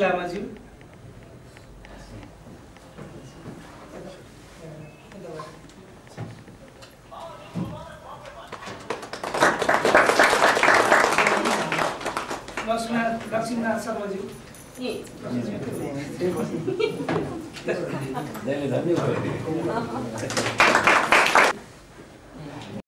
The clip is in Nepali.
लामाज्यू लक्ष्मीनाथ शर्माज्यू धन्यवाद